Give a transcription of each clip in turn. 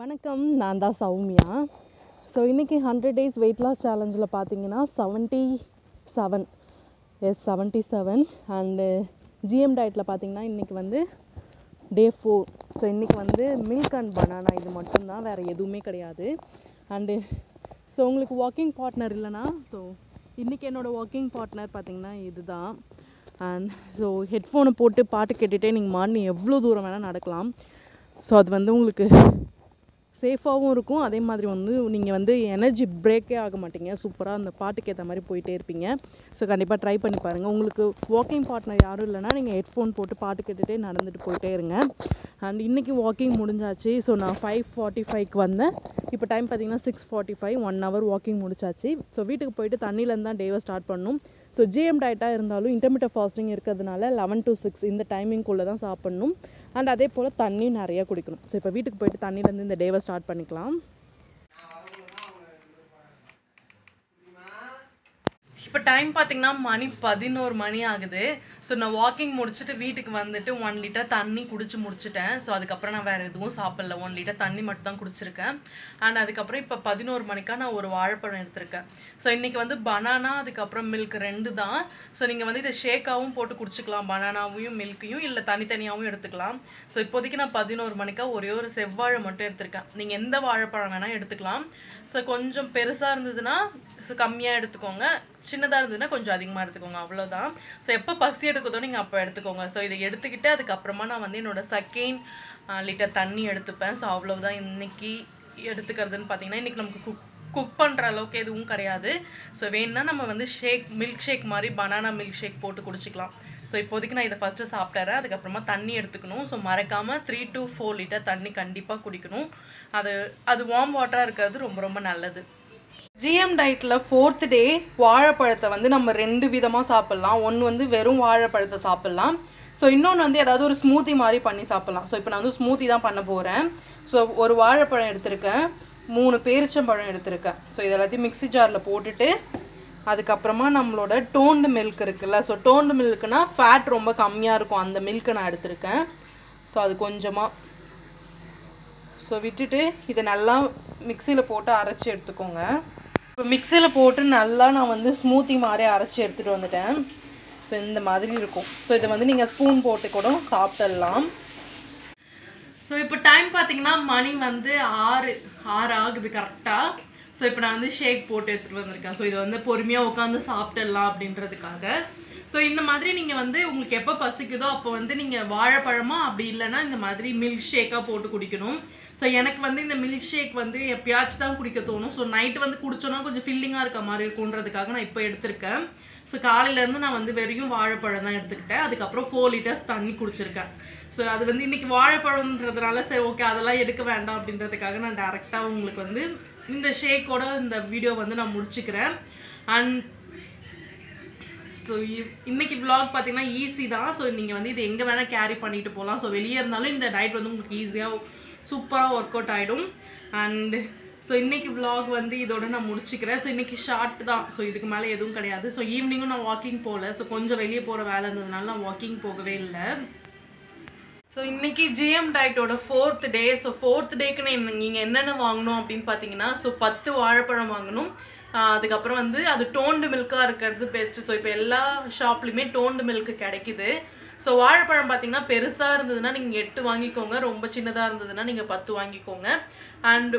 வணக்கம் நான் தான் சௌமியா. ஸோ இன்றைக்கி ஹண்ட்ரட் டேஸ் வெயிட் லாஸ் சேலஞ்சில் பார்த்தீங்கன்னா seventy seven yes seventy seven and GM டயட்டில் பார்த்தீங்கன்னா இன்றைக்கி வந்து டே ஃபோர் ஸோ இன்றைக்கி வந்து மில்க் அண்ட் பனானா இது மட்டும்தான் வேறு எதுவுமே கிடையாது. அண்டு ஸோ உங்களுக்கு வாக்கிங் பார்ட்னர் இல்லைனா ஸோ இன்றைக்கி என்னோடய வாக்கிங் பார்ட்னர் பார்த்திங்கன்னா இதுதான். அண்ட் ஸோ ஹெட்ஃபோனை போட்டு பாட்டு கேட்டுகிட்டே நீங்கள் மார்னிங் எவ்வளோ தூரம் வேணால் நடக்கலாம். ஸோ அது வந்து உங்களுக்கு சேஃபாகவும் இருக்கும். அதே மாதிரி வந்து நீங்கள் வந்து எனர்ஜி பிரேக்கே ஆக மாட்டீங்க. சூப்பராக அந்த பாட்டுக்கு ஏற்ற மாதிரி போயிட்டே இருப்பீங்க. ஸோ கண்டிப்பாக ட்ரை பண்ணி பாருங்கள் உங்களுக்கு வாக்கிங் பார்ட்னர் யாரும் இல்லைன்னா நீங்கள் ஹெட்ஃபோன் போட்டு பாட்டு கேட்டுகிட்டே நடந்துட்டு போயிட்டே இருங்க. அண்ட் இன்றைக்கி வாக்கிங் முடிஞ்சாச்சு. ஸோ நான் ஃபைவ் ஃபார்ட்டி ஃபைவ்க்கு வந்தேன். இப்போ டைம் பார்த்தீங்கன்னா six forty five one hour walking முடிச்சாச்சு. ஸோ வீட்டுக்கு போயிட்டு தண்ணியிலேருந்து தான் டேவை ஸ்டார்ட் பண்ணும். ஸோ ஜிஎம் டயட்டாக இருந்தாலும் இன்டர்மீடியட் ஃபாஸ்டிங் இருக்கிறதுனால லெவன் டு சிக்ஸ் இந்த டைமிங்குள்ளே தான் சாப்பிட்ணும். அண்ட் அதே போல் தண்ணி நிறையா குடிக்கணும். ஸோ இப்போ வீட்டுக்கு போயிட்டு தண்ணியிலேருந்து இந்த டேவை ஸ்டார்ட் பண்ணிக்கலாம். இப்போ டைம் பார்த்தீங்கன்னா மணி பதினோரு மணி ஆகுது. ஸோ நான் வாக்கிங் முடிச்சுட்டு வீட்டுக்கு வந்துட்டு ஒன் லிட்டர் தண்ணி குடிச்சு முடிச்சிட்டேன். ஸோ அதுக்கப்புறம் நான் வேறு எதுவும் சாப்பிடல. ஒன் லிட்டர் தண்ணி மட்டும் தான் குடிச்சிருக்கேன். அண்ட் அதுக்கப்புறம் இப்போ பதினோரு மணிக்கா நான் ஒரு வாழைப்பழம் எடுத்திருக்கேன். ஸோ இன்றைக்கி வந்து பனானா அதுக்கப்புறம் மில்க் ரெண்டு தான். ஸோ நீங்கள் வந்து இதை ஷேக்காகவும் போட்டு குடிச்சிக்கலாம். பனானாவையும் மில்க்கையும் இல்லை தனித்தனியாகவும் எடுத்துக்கலாம். ஸோ இப்போதைக்கு நான் பதினோரு மணிக்கா ஒரே ஒரு செவ்வாழை மட்டும் எடுத்திருக்கேன். நீங்கள் எந்த வாழைப்பழம் வேணால் எடுத்துக்கலாம். ஸோ கொஞ்சம் பெருசாக இருந்ததுன்னா ஸோ கம்மியாக எடுத்துக்கோங்க. சின்னதாக இருந்ததுன்னா கொஞ்சம் அதிகமாக எடுத்துக்கோங்க அவ்வளோதான் ஸோ எப்போ பசி எடுக்குதோ நீங்கள் அப்போ எடுத்துக்கோங்க. ஸோ இதை எடுத்துக்கிட்டு அதுக்கப்புறமா நான் வந்து என்னோடய செகண்ட் லிட்டர் தண்ணி எடுத்துப்பேன். ஸோ அவ்வளோதான் இன்றைக்கி எடுத்துக்கிறதுன்னு பார்த்தீங்கன்னா இன்றைக்கி நமக்கு குக் குக் பண்ணுற அளவுக்கு எதுவும் கிடையாது. ஸோ வேணுன்னா நம்ம வந்து ஷேக் மில்க் ஷேக் மாதிரி பனானா மில்க் ஷேக் போட்டு குடிச்சிக்கலாம். ஸோ இப்போதைக்கு நான் இதை ஃபஸ்ட்டு சாப்பிட்டுறேன். அதுக்கப்புறமா தண்ணி எடுத்துக்கணும். ஸோ மறக்காமல் த்ரீ டு ஃபோர் லிட்டர் தண்ணி கண்டிப்பாக குடிக்கணும். அது அது வார்ம் வாட்டராக இருக்கிறது ரொம்ப ரொம்ப நல்லது. ஜிஎம் டயட்டில் ஃபோர்த் டே வாழைப்பழத்தை வந்து நம்ம ரெண்டு விதமாக சாப்பிட்லாம். ஒன்று வந்து வெறும் வாழைப்பழத்தை சாப்பிட்லாம். ஸோ இன்னொன்று வந்து ஏதாவது ஒரு ஸ்மூத்தி மாதிரி பண்ணி சாப்பிட்லாம். ஸோ இப்போ நான் வந்து ஸ்மூத்தி தான் பண்ண போகிறேன் ஸோ ஒரு வாழைப்பழம் எடுத்திருக்கேன். மூணு பேரிச்சம்பழம் எடுத்திருக்கேன். ஸோ இது எல்லாத்தையும் மிக்ஸி ஜாரில் போட்டுட்டு அதுக்கப்புறமா நம்மளோட டோன்டு மில்க் இருக்குல்ல. ஸோ டோன்டு மில்க்னா ஃபேட் ரொம்ப கம்மியாக இருக்கும். அந்த மில்க்கை நான் எடுத்திருக்கேன். ஸோ அது கொஞ்சமாக ஸோ விட்டுட்டு இதை நல்லா மிக்சியில் போட்டு அரைச்சி எடுத்துக்கோங்க. இப்போ மிக்சியில் போட்டு நல்லா நான் வந்து ஸ்மூத்தி மாதிரி அரைச்சி எடுத்துகிட்டு வந்துட்டேன். ஸோ இந்த மாதிரி இருக்கும். ஸோ இதை வந்து நீங்கள் ஸ்பூன் போட்டு கூட சாப்பிட்டுடலாம் ஸோ இப்போ டைம் பார்த்தீங்கன்னா மணி வந்து ஆறு ஆறு ஆகுது கரெக்டாக ஸோ இப்போ நான் வந்து ஷேக் போட்டு எடுத்துகிட்டு வந்திருக்கேன். ஸோ இதை வந்து பொறுமையாக உட்காந்து சாப்பிட்டுடலாம் அப்படின்றதுக்காக. ஸோ இந்த மாதிரி நீங்கள் வந்து உங்களுக்கு எப்போ பசிக்குதோ அப்போ வந்து நீங்கள் வாழைப்பழமோ அப்படி இல்லைன்னா இந்த மாதிரி மில்க் ஷேக்காக போட்டு குடிக்கணும். ஸோ எனக்கு வந்து இந்த மில்க் ஷேக் வந்து எப்பயாச்சும் தான் குடிக்க தோணும். ஸோ நைட்டு வந்து குடிச்சோன்னா கொஞ்சம் ஃபில்லிங்காக இருக்க மாதிரி இருக்குன்றதுக்காக நான் இப்போ எடுத்திருக்கேன். ஸோ காலையிலேருந்து நான் வந்து வெறும் வாழைப்பழம் தான் எடுத்துக்கிட்டேன். அதுக்கப்புறம் ஃபோர் லிட்டர்ஸ் தண்ணி குடிச்சிருக்கேன். ஸோ அது வந்து இன்றைக்கி வாழைப்பழம்ன்றதுனால சரி ஓகே அதெல்லாம் எடுக்க வேண்டாம் அப்படின்றதுக்காக நான் டேரெக்டாக உங்களுக்கு வந்து இந்த ஷேக்கோட இந்த வீடியோ வந்து நான் முடிச்சுக்கிறேன். அண்ட் ஸோ இன்னைக்கு vlog பார்த்தீங்கன்னா ஈஸி தான். ஸோ நீங்கள் வந்து இது எங்கே வேணால் கேரி பண்ணிட்டு போகலாம் ஸோ வெளியே இருந்தாலும் இந்த டயட் வந்து உங்களுக்கு ஈஸியாக சூப்பராக ஒர்க் அவுட் ஆகிடும் அண்டு ஸோ இன்றைக்கி vlog வந்து இதோட நான் முடிச்சுக்கிறேன். ஸோ இன்றைக்கி ஷார்ட் தான். ஸோ இதுக்கு மேலே எதுவும் கிடையாது. ஸோ ஈவினிங்கும் நான் வாக்கிங் போகல. ஸோ கொஞ்சம் வெளியே போகிற வேலை இருந்ததுனால நான் வாக்கிங் போகவே இல்லை. ஸோ இன்றைக்கி ஜிஎம் டயட்டோட ஃபோர்த் டே ஸோ ஃபோர்த் டேக்கு நீங்கள் என்னென்ன வாங்கணும் அப்படின்னு பார்த்தீங்கன்னா ஸோ பத்து வாழைப்பழம் வாங்கணும். அதுக்கப்புறம் வந்து அது டோன்டு மில்காக இருக்கிறது பெஸ்ட்டு ஸோ இப்போ எல்லா ஷாப்லேயுமே டோன்டு மில்க் கிடைக்குது. ஸோ வாழைப்பழம் பார்த்தீங்கன்னா பெருசாக இருந்ததுன்னா நீங்கள் எட்டு வாங்கிக்கோங்க. ரொம்ப சின்னதாக இருந்ததுன்னா நீங்கள் பத்து வாங்கிக்கோங்க. அண்டு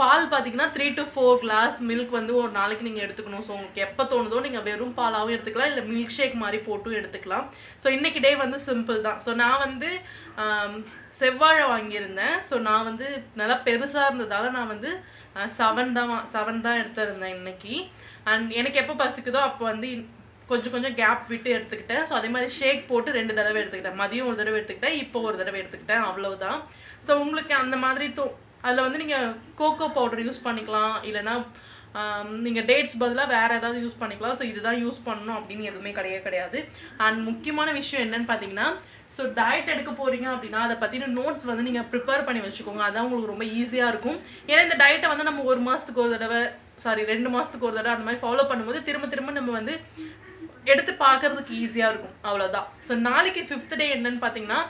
பால் பார்த்தீங்கன்னா three to four glass milk வந்து ஒரு நாளைக்கு நீங்கள் எடுத்துக்கணும். ஸோ உங்களுக்கு எப்போ தோணுதோ நீங்கள் வெறும் பாலாகவும் எடுத்துக்கலாம் இல்லை மில்க் ஷேக் மாதிரி போட்டும் எடுத்துக்கலாம். ஸோ இன்னைக்கு டே வந்து சிம்பிள் தான். ஸோ நான் வந்து செவ்வாழை வாங்கியிருந்தேன். ஸோ நான் வந்து நல்லா பெருசாக இருந்ததால் நான் வந்து செவன் தான் செவன் தான் எடுத்திருந்தேன் இன்னைக்கு. அண்ட் எனக்கு எப்போ பசிக்குதோ அப்போ வந்து கொஞ்சம் கொஞ்சம் கேப் விட்டு எடுத்துக்கிட்டேன். ஸோ அதே மாதிரி ஷேக் போட்டு ரெண்டு தடவை எடுத்துக்கிட்டேன். மதியம் ஒரு தடவை எடுத்துக்கிட்டேன் இப்போ ஒரு தடவை எடுத்துக்கிட்டேன். அவ்வளவுதான். ஸோ உங்களுக்கு அந்த மாதிரி தோ அதில் வந்து நீங்கள் கோகோ பவுடர் யூஸ் பண்ணிக்கலாம். இல்லைன்னா நீங்கள் டேட்ஸ் பதிலாக வேறு ஏதாவது யூஸ் பண்ணிக்கலாம். ஸோ இதுதான் யூஸ் பண்ணணும் அப்படின்னு எதுவுமே கிடையவே கிடையாது. அண்ட் முக்கியமான விஷயம் என்னன்னு பார்த்தீங்கன்னா ஸோ டயட் எடுக்க போகிறீங்க அப்படின்னா அதை பற்றின நோட்ஸ் வந்து நீங்கள் ப்ரிப்பேர் பண்ணி வச்சுக்கோங்க. அதான் உங்களுக்கு ரொம்ப ஈஸியாக இருக்கும். ஏன்னா இந்த டயட்டை வந்து நம்ம ஒரு மாதத்துக்கு ஒரு தடவை சாரி ரெண்டு மாதத்துக்கு ஒரு தடவை அந்த மாதிரி ஃபாலோ பண்ணும்போது திரும்ப திரும்ப நம்ம வந்து எடுத்து பார்க்கறதுக்கு ஈஸியாக இருக்கும். அவ்வளோதான் ஸோ நாளைக்கு ஃபிஃப்த் டே என்னன்னு பார்த்தீங்கன்னா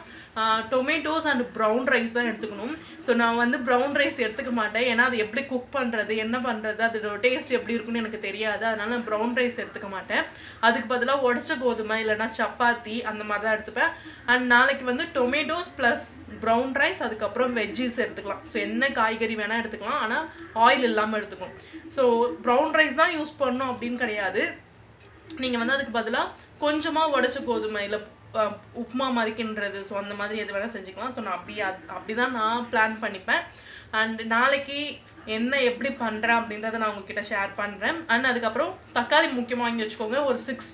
டொமேட்டோஸ் அண்ட் ப்ரௌன் ரைஸ் தான் எடுத்துக்கணும். ஸோ நான் வந்து ப்ரௌன் ரைஸ் எடுத்துக்க மாட்டேன். ஏன்னா அது எப்படி குக் பண்ணுறது என்ன பண்ணுறது அதோட டேஸ்ட் எப்படி இருக்குன்னு எனக்கு தெரியாது. அதனால் நான் ப்ரௌன் ரைஸ் எடுத்துக்க மாட்டேன். அதுக்கு பதிலாக உடச்ச கோதுமை இல்லைன்னா சப்பாத்தி அந்த மாதிரி தான் எடுத்துப்பேன். அண்ட் நாளைக்கு வந்து டொமேட்டோஸ் ப்ளஸ் ப்ரௌன் ரைஸ் அதுக்கப்புறம் வெஜ்ஜீஸ் எடுத்துக்கலாம். ஸோ என்ன காய்கறி வேணால் எடுத்துக்கலாம். ஆனால் ஆயில் இல்லாமல் எடுத்துக்கணும் ஸோ ப்ரௌன் ரைஸ் தான் யூஸ் பண்ணணும் அப்படின்னு கிடையாது. நீங்கள் வந்து அதுக்கு பதிலாக கொஞ்சமாக உடச்ச கோதுமை இல்லை உப்புமா மாதிரி ஸோ அந்த மாதிரி எது வேணால் செஞ்சுக்கலாம். ஸோ நான் அப்படி அப்படி தான் நான் பிளான் பண்ணிப்பேன். அண்ட் நாளைக்கு என்ன எப்படி பண்ணுறேன் அப்படின்றத நான் உங்ககிட்ட ஷேர் பண்ணுறேன் அண்ட் அதுக்கப்புறம் தக்காளி முக்கியமாக வாங்கி வச்சுக்கோங்க. ஒரு சிக்ஸ்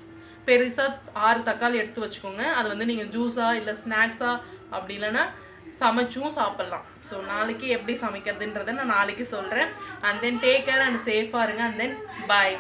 பெருசாக ஆறு தக்காளி எடுத்து வச்சுக்கோங்க. அது வந்து நீங்கள் ஜூஸாக இல்லை ஸ்நாக்ஸாக அப்படி இல்லைன்னா சமைச்சும் சாப்பிட்லாம். ஸோ நாளைக்கு எப்படி சமைக்கிறதுன்றதை நான் நாளைக்கு சொல்கிறேன் and then take care and சேஃபாக இருங்க. And then bye